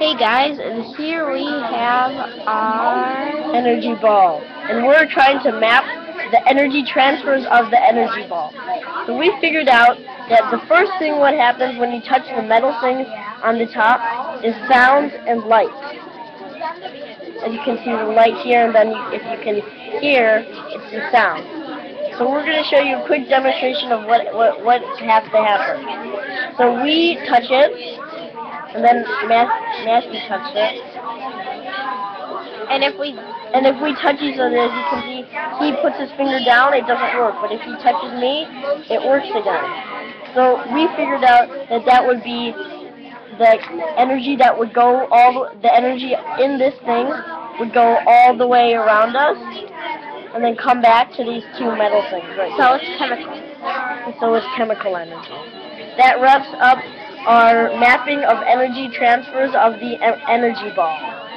Hey guys, and here we have our energy ball. And we're trying to map the energy transfers of the energy ball. So we figured out that the first thing what happens when you touch the metal things on the top is sound and light. As you can see the light here, and then if you can hear, it's the sound. So we're going to show you a quick demonstration of what, what, what has to happen. So we touch it, and then Matthew touched it. And if we and if we touch each other, as you can see, he puts his finger down, it doesn't work. But if he touches me, it works again. So we figured out that that would be the energy that would go all the energy in this thing would go all the way around us and then come back to these two metal things right So it's chemical. So it's chemical energy. That wraps up our mapping of energy transfers of the energy ball.